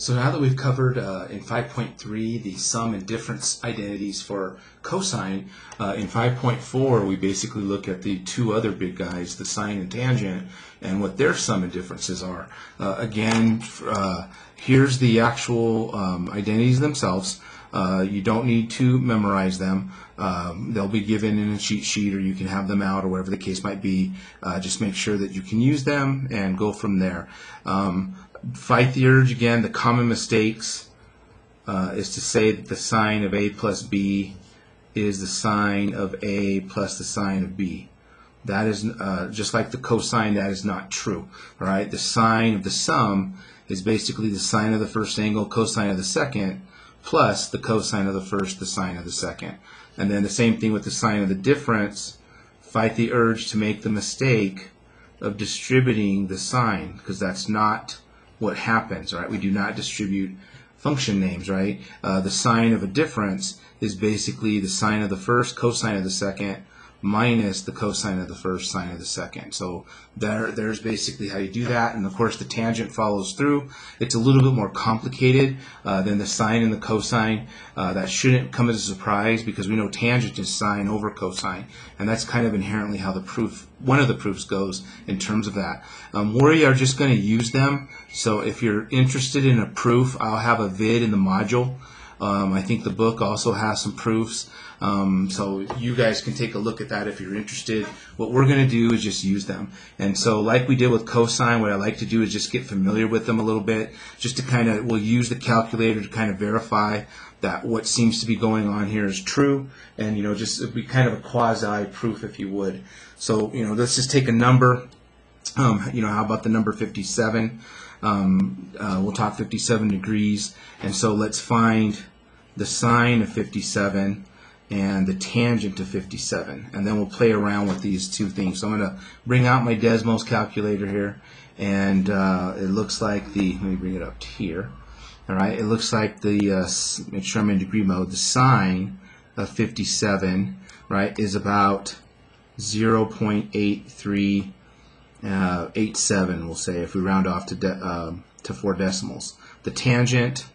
So now that we've covered uh, in 5.3 the sum and difference identities for cosine, uh, in 5.4 we basically look at the two other big guys, the sine and tangent, and what their sum and differences are. Uh, again, uh, here's the actual um, identities themselves. Uh, you don't need to memorize them. Um, they'll be given in a cheat sheet or you can have them out or whatever the case might be. Uh, just make sure that you can use them and go from there. Um, fight the urge again. The common mistakes uh, is to say that the sine of a plus b is the sine of a plus the sine of b. That is uh, just like the cosine. That is not true. All right. The sine of the sum is basically the sine of the first angle, cosine of the second, plus the cosine of the first, the sine of the second. And then the same thing with the sine of the difference. Fight the urge to make the mistake of distributing the sine because that's not what happens, right? We do not distribute function names, right? Uh, the sine of a difference is basically the sine of the first, cosine of the second, minus the cosine of the first, sine of the second. So there, there's basically how you do that. And of course, the tangent follows through. It's a little bit more complicated uh, than the sine and the cosine. Uh, that shouldn't come as a surprise because we know tangent is sine over cosine. And that's kind of inherently how the proof, one of the proofs goes in terms of that. Um, we are just going to use them. So if you're interested in a proof, I'll have a vid in the module. Um, I think the book also has some proofs. Um, so you guys can take a look at that if you're interested. What we're going to do is just use them. And so like we did with cosine, what I like to do is just get familiar with them a little bit, just to kind of, we'll use the calculator to kind of verify that what seems to be going on here is true. And, you know, just be kind of a quasi proof if you would. So, you know, let's just take a number. Um, you know, how about the number 57? Um, uh, we'll talk 57 degrees. And so let's find the sine of 57 and the tangent of 57. And then we'll play around with these two things. So I'm going to bring out my Desmos calculator here. And uh, it looks like the, let me bring it up here. All right, it looks like the, uh, make sure I'm in degree mode, the sine of 57, right, is about 0.8387, uh, we'll say, if we round off to, uh, to four decimals. The tangent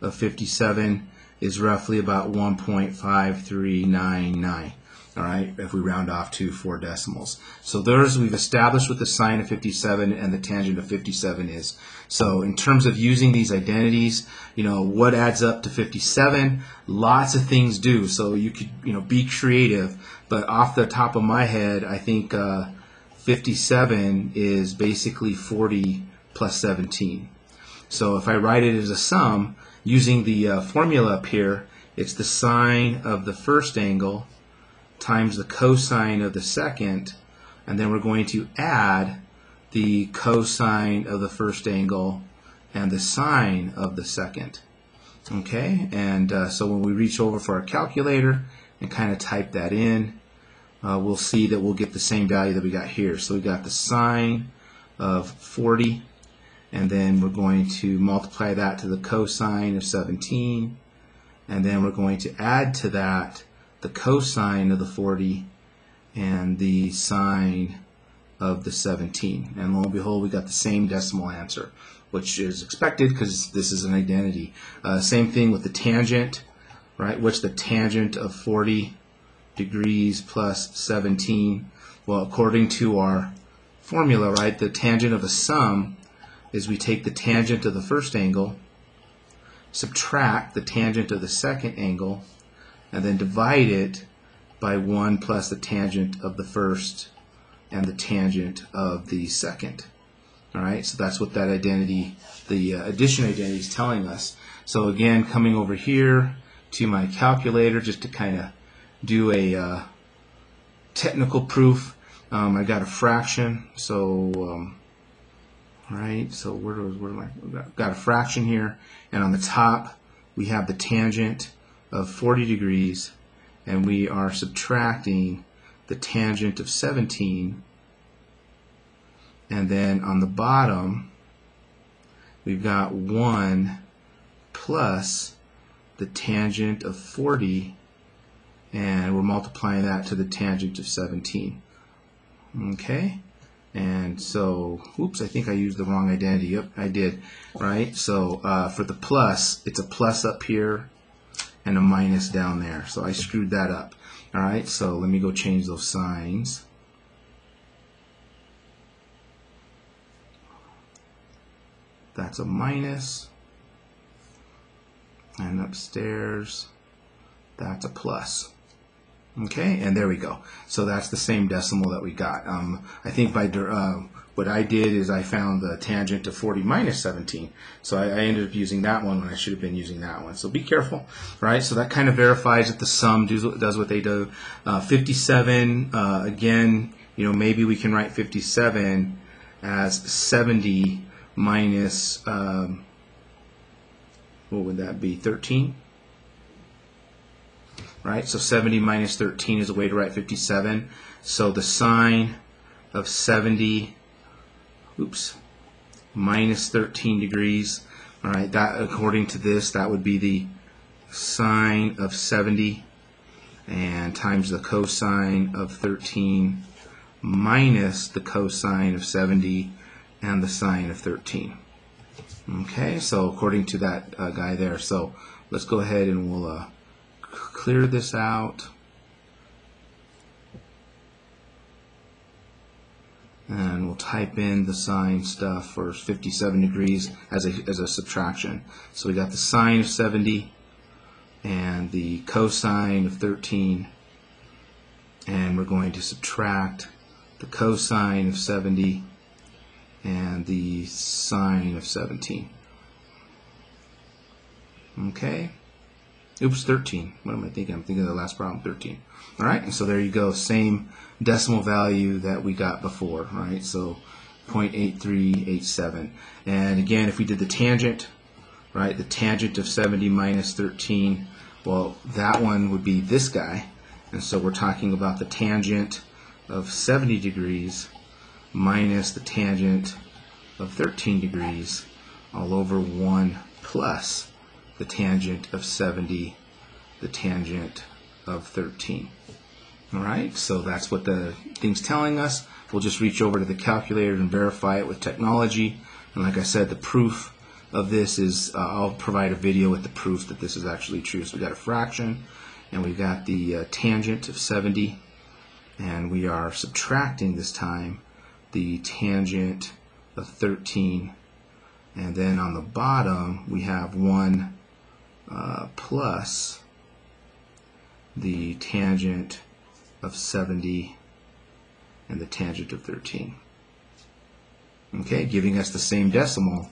of 57 is roughly about 1.5399 all right, if we round off to four decimals. So those we've established what the sine of 57 and the tangent of 57 is. So in terms of using these identities, you know, what adds up to 57? Lots of things do. So you could, you know, be creative, but off the top of my head, I think uh, 57 is basically 40 plus 17. So if I write it as a sum, using the uh, formula up here, it's the sine of the first angle times the cosine of the second, and then we're going to add the cosine of the first angle and the sine of the second. Okay, and uh, so when we reach over for our calculator and kind of type that in, uh, we'll see that we'll get the same value that we got here. So we got the sine of 40 and then we're going to multiply that to the cosine of 17 and then we're going to add to that the cosine of the 40 and the sine of the 17 and lo and behold we got the same decimal answer which is expected because this is an identity. Uh, same thing with the tangent right? What's the tangent of 40 degrees plus 17 well according to our formula right the tangent of a sum is we take the tangent of the first angle, subtract the tangent of the second angle, and then divide it by 1 plus the tangent of the first and the tangent of the second. All right, so that's what that identity, the uh, addition identity is telling us. So again, coming over here to my calculator just to kind of do a uh, technical proof. Um, I got a fraction, so um, right? So where, where am I? got a fraction here, and on the top we have the tangent of 40 degrees, and we are subtracting the tangent of 17, and then on the bottom we've got 1 plus the tangent of 40, and we're multiplying that to the tangent of 17. Okay? And so, oops, I think I used the wrong identity. Yep, I did. Right? So uh, for the plus, it's a plus up here and a minus down there. So I screwed that up. All right, so let me go change those signs. That's a minus. And upstairs, that's a plus. Okay, and there we go. So that's the same decimal that we got. Um, I think by uh, what I did is I found the tangent of 40 minus 17. So I, I, ended up using that one when I should have been using that one. So be careful, right? So that kind of verifies that the sum does, does what they do. Uh, 57, uh, again, you know, maybe we can write 57 as 70 minus, um, what would that be, 13? right? So 70 minus 13 is a way to write 57. So the sine of 70, oops, minus 13 degrees, all right, that according to this, that would be the sine of 70 and times the cosine of 13 minus the cosine of 70 and the sine of 13. Okay, so according to that uh, guy there, so let's go ahead and we'll uh, clear this out. And we'll type in the sine stuff for 57 degrees as a, as a subtraction. So we got the sine of 70 and the cosine of 13. And we're going to subtract the cosine of 70 and the sine of 17. Okay. Oops, 13. What am I thinking? I'm thinking of the last problem, 13. All right, and so there you go. Same decimal value that we got before, right? So 0.8387. And again, if we did the tangent, right, the tangent of 70 minus 13, well, that one would be this guy. And so we're talking about the tangent of 70 degrees minus the tangent of 13 degrees all over 1 plus the tangent of 70, the tangent of 13. All right, so that's what the thing's telling us. We'll just reach over to the calculator and verify it with technology. And like I said, the proof of this is, uh, I'll provide a video with the proof that this is actually true. So we got a fraction, and we've got the uh, tangent of 70, and we are subtracting this time the tangent of 13. And then on the bottom, we have 1 uh, plus the tangent of 70 and the tangent of 13. Okay, giving us the same decimal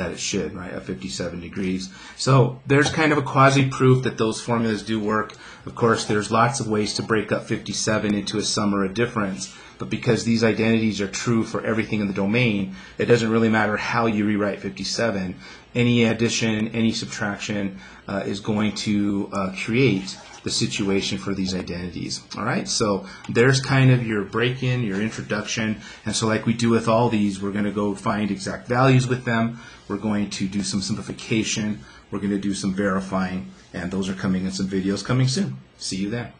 that it should, right, at 57 degrees. So there's kind of a quasi-proof that those formulas do work. Of course, there's lots of ways to break up 57 into a sum or a difference, but because these identities are true for everything in the domain, it doesn't really matter how you rewrite 57. Any addition, any subtraction uh, is going to uh, create the situation for these identities. All right, so there's kind of your break-in, your introduction, and so like we do with all these, we're going to go find exact values with them. We're going to do some simplification. We're going to do some verifying, and those are coming in some videos coming soon. See you then.